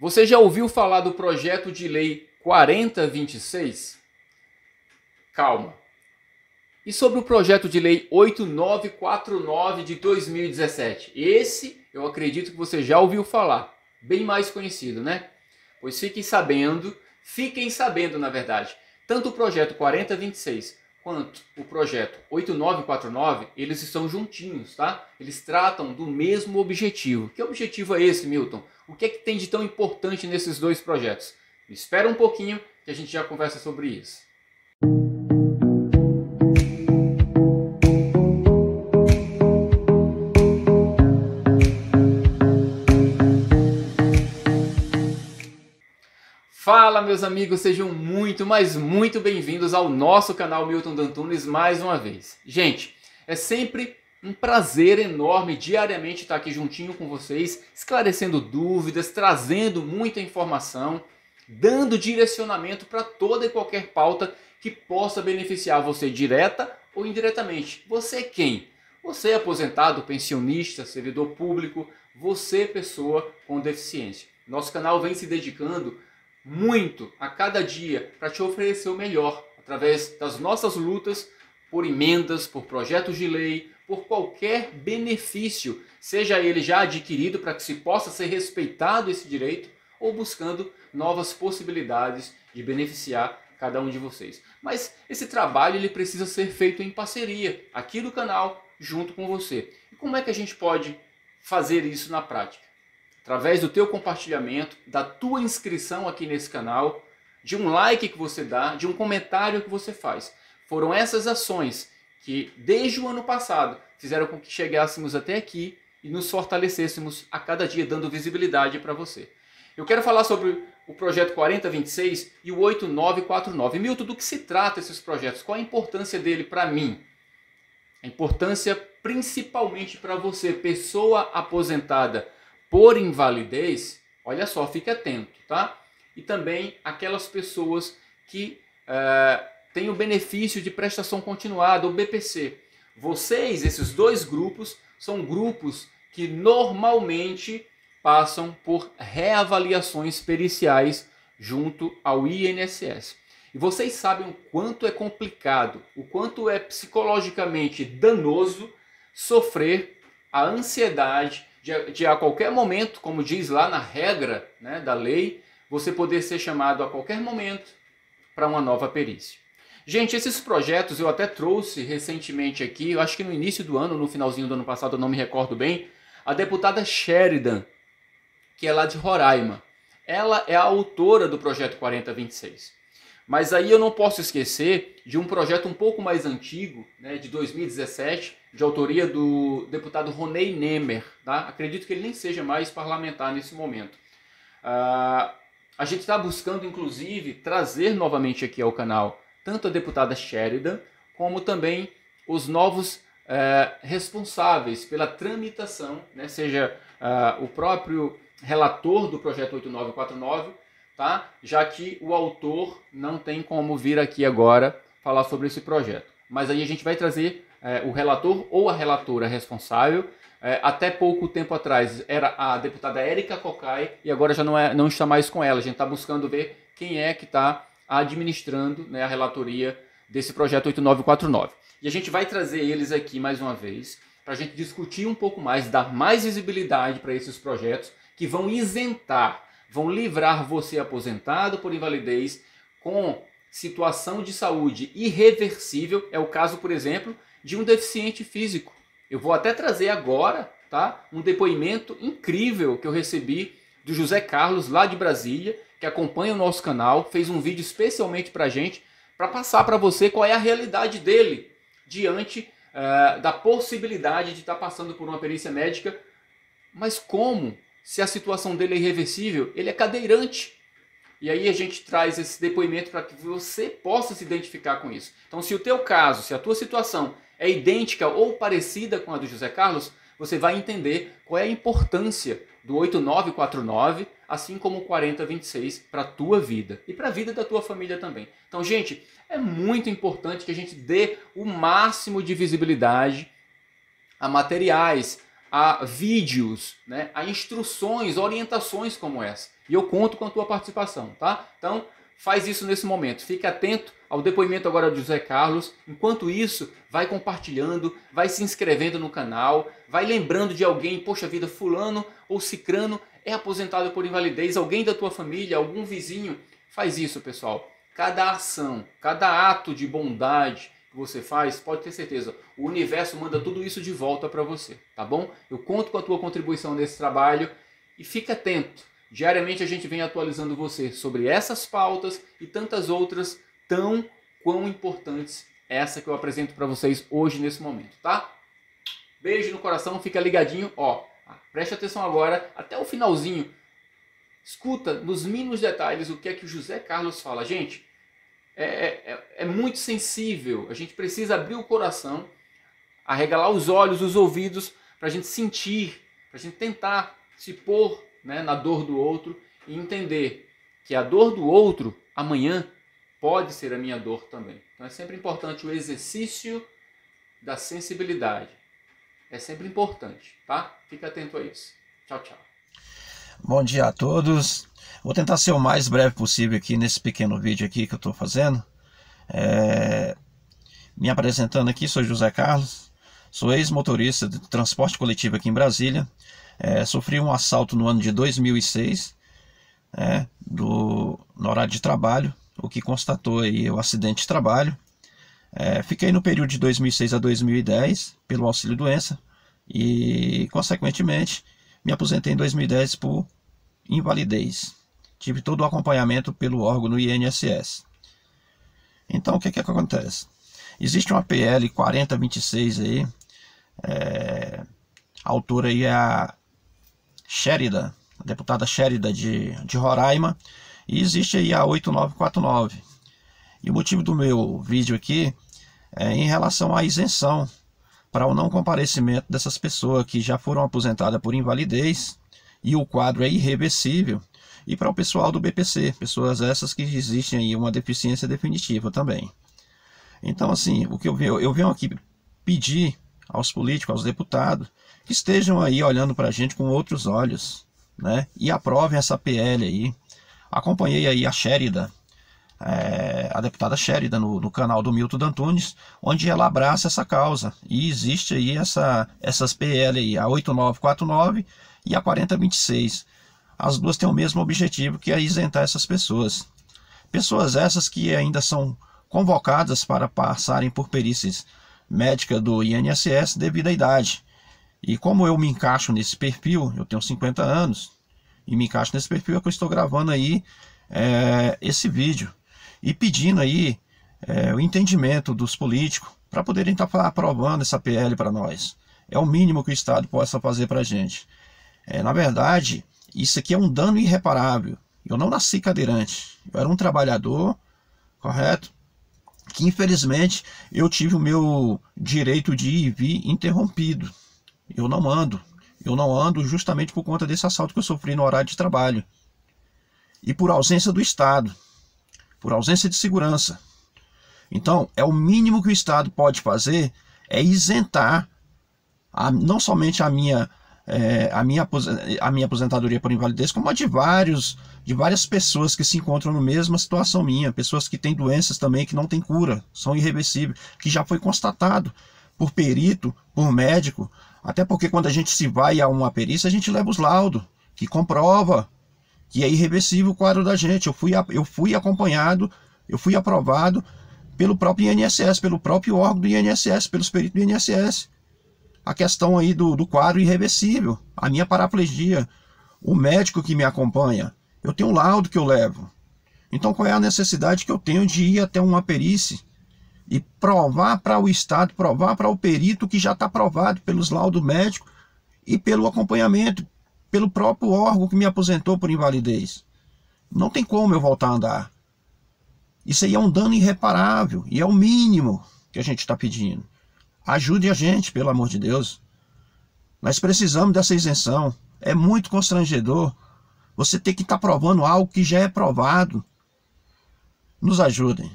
Você já ouviu falar do projeto de lei 4026? Calma. E sobre o projeto de lei 8949 de 2017? Esse eu acredito que você já ouviu falar. Bem mais conhecido, né? Pois fiquem sabendo, fiquem sabendo na verdade, tanto o projeto 4026 quanto o projeto 8949, eles estão juntinhos, tá? Eles tratam do mesmo objetivo. Que objetivo é esse, Milton? O que é que tem de tão importante nesses dois projetos? Espera um pouquinho que a gente já conversa sobre isso. Fala meus amigos, sejam muito, mas muito bem-vindos ao nosso canal Milton Dantunes mais uma vez. Gente, é sempre um prazer enorme diariamente estar aqui juntinho com vocês, esclarecendo dúvidas, trazendo muita informação, dando direcionamento para toda e qualquer pauta que possa beneficiar você direta ou indiretamente. Você é quem? Você é aposentado, pensionista, servidor público, você pessoa com deficiência. Nosso canal vem se dedicando muito a cada dia para te oferecer o melhor através das nossas lutas por emendas, por projetos de lei, por qualquer benefício, seja ele já adquirido para que se possa ser respeitado esse direito ou buscando novas possibilidades de beneficiar cada um de vocês. Mas esse trabalho ele precisa ser feito em parceria aqui do canal junto com você. E como é que a gente pode fazer isso na prática? Através do teu compartilhamento, da tua inscrição aqui nesse canal, de um like que você dá, de um comentário que você faz. Foram essas ações que desde o ano passado fizeram com que chegássemos até aqui e nos fortalecêssemos a cada dia dando visibilidade para você. Eu quero falar sobre o projeto 4026 e o 8949. Milton, do que se trata esses projetos? Qual a importância dele para mim? A importância principalmente para você, pessoa aposentada por invalidez, olha só, fique atento, tá? E também aquelas pessoas que uh, tem o benefício de prestação continuada, o BPC. Vocês, esses dois grupos, são grupos que normalmente passam por reavaliações periciais junto ao INSS. E vocês sabem o quanto é complicado, o quanto é psicologicamente danoso sofrer a ansiedade de, de a qualquer momento, como diz lá na regra né, da lei, você poder ser chamado a qualquer momento para uma nova perícia. Gente, esses projetos eu até trouxe recentemente aqui, eu acho que no início do ano, no finalzinho do ano passado, eu não me recordo bem, a deputada Sheridan, que é lá de Roraima. Ela é a autora do projeto 4026. Mas aí eu não posso esquecer de um projeto um pouco mais antigo, né, de 2017, de autoria do deputado Ronei Nemer. Tá? Acredito que ele nem seja mais parlamentar nesse momento. Uh, a gente está buscando, inclusive, trazer novamente aqui ao canal tanto a deputada Sheridan, como também os novos é, responsáveis pela tramitação, né, seja uh, o próprio relator do projeto 8949, tá? já que o autor não tem como vir aqui agora falar sobre esse projeto. Mas aí a gente vai trazer é, o relator ou a relatora responsável. É, até pouco tempo atrás era a deputada Érica Cocai e agora já não, é, não está mais com ela. A gente está buscando ver quem é que está administrando né, a relatoria desse projeto 8949. E a gente vai trazer eles aqui mais uma vez para a gente discutir um pouco mais, dar mais visibilidade para esses projetos que vão isentar, vão livrar você aposentado por invalidez com situação de saúde irreversível. É o caso, por exemplo, de um deficiente físico. Eu vou até trazer agora tá, um depoimento incrível que eu recebi do José Carlos, lá de Brasília, que acompanha o nosso canal, fez um vídeo especialmente para gente, para passar para você qual é a realidade dele diante uh, da possibilidade de estar tá passando por uma perícia médica. Mas como? Se a situação dele é irreversível, ele é cadeirante. E aí a gente traz esse depoimento para que você possa se identificar com isso. Então, se o teu caso, se a tua situação é idêntica ou parecida com a do José Carlos, você vai entender qual é a importância do 8949 assim como o 4026 para a tua vida e para a vida da tua família também. Então, gente, é muito importante que a gente dê o máximo de visibilidade a materiais, a vídeos, né, a instruções, orientações como essa. E eu conto com a tua participação, tá? Então, faz isso nesse momento. Fique atento ao depoimento agora de José Carlos. Enquanto isso, vai compartilhando, vai se inscrevendo no canal, vai lembrando de alguém, poxa vida, fulano ou cicrano é aposentado por invalidez, alguém da tua família, algum vizinho, faz isso, pessoal. Cada ação, cada ato de bondade que você faz, pode ter certeza, o universo manda tudo isso de volta para você, tá bom? Eu conto com a tua contribuição nesse trabalho e fica atento. Diariamente a gente vem atualizando você sobre essas pautas e tantas outras tão quão importantes essa que eu apresento para vocês hoje nesse momento, tá? Beijo no coração, fica ligadinho, ó. Preste atenção agora até o finalzinho. Escuta nos mínimos detalhes o que é que o José Carlos fala. Gente, é, é, é, é muito sensível. A gente precisa abrir o coração, arregalar os olhos, os ouvidos, para a gente sentir, para a gente tentar se pôr né, na dor do outro e entender que a dor do outro amanhã pode ser a minha dor também. Então é sempre importante o exercício da sensibilidade. É sempre importante, tá? Fica atento a isso. Tchau, tchau. Bom dia a todos. Vou tentar ser o mais breve possível aqui nesse pequeno vídeo aqui que eu estou fazendo. É... Me apresentando aqui, sou José Carlos, sou ex-motorista de transporte coletivo aqui em Brasília. É, sofri um assalto no ano de 2006, é, do, no horário de trabalho, o que constatou aí o acidente de trabalho. É, fiquei no período de 2006 a 2010 pelo auxílio doença e, consequentemente, me aposentei em 2010 por invalidez. Tive todo o acompanhamento pelo órgão no INSS. Então, o que, que acontece? Existe uma PL 4026 aí, é, a autora aí é a Sherida, a deputada Sherida de, de Roraima, e existe aí a 8949. E o motivo do meu vídeo aqui é em relação à isenção para o não comparecimento dessas pessoas que já foram aposentadas por invalidez e o quadro é irreversível, e para o pessoal do BPC, pessoas essas que existem aí uma deficiência definitiva também. Então, assim, o que eu venho, eu venho aqui pedir aos políticos, aos deputados, que estejam aí olhando para a gente com outros olhos, né? E aprovem essa PL aí. Acompanhei aí a Sherida, é, a deputada Sherida no, no, canal do Milton Dantunes, onde ela abraça essa causa. E existe aí essa, essas PL aí, a 8949 e a 4026. As duas têm o mesmo objetivo, que é isentar essas pessoas. Pessoas essas que ainda são convocadas para passarem por perícias médicas do INSS devido à idade. E como eu me encaixo nesse perfil, eu tenho 50 anos, e me encaixo nesse perfil, é que eu estou gravando aí é, esse vídeo e pedindo aí é, o entendimento dos políticos para poderem estar tá aprovando essa PL para nós. É o mínimo que o Estado possa fazer para a gente. É, na verdade, isso aqui é um dano irreparável. Eu não nasci cadeirante. Eu era um trabalhador, correto? Que infelizmente eu tive o meu direito de ir e vir interrompido. Eu não ando. Eu não ando justamente por conta desse assalto que eu sofri no horário de trabalho. E por ausência do Estado por ausência de segurança. Então, é o mínimo que o Estado pode fazer é isentar a, não somente a minha, é, a, minha, a minha aposentadoria por invalidez, como a de vários de várias pessoas que se encontram na mesma situação minha, pessoas que têm doenças também que não têm cura, são irreversíveis, que já foi constatado por perito, por médico, até porque quando a gente se vai a uma perícia, a gente leva os laudos, que comprova que é irreversível o quadro da gente. Eu fui, eu fui acompanhado, eu fui aprovado pelo próprio INSS, pelo próprio órgão do INSS, pelos peritos do INSS. A questão aí do, do quadro irreversível, a minha paraplegia, o médico que me acompanha, eu tenho um laudo que eu levo. Então qual é a necessidade que eu tenho de ir até uma perícia e provar para o Estado, provar para o perito que já está aprovado pelos laudos médicos e pelo acompanhamento, pelo próprio órgão que me aposentou por invalidez. Não tem como eu voltar a andar. Isso aí é um dano irreparável e é o mínimo que a gente está pedindo. Ajude a gente, pelo amor de Deus. Nós precisamos dessa isenção. É muito constrangedor. Você ter que estar tá provando algo que já é provado. Nos ajudem.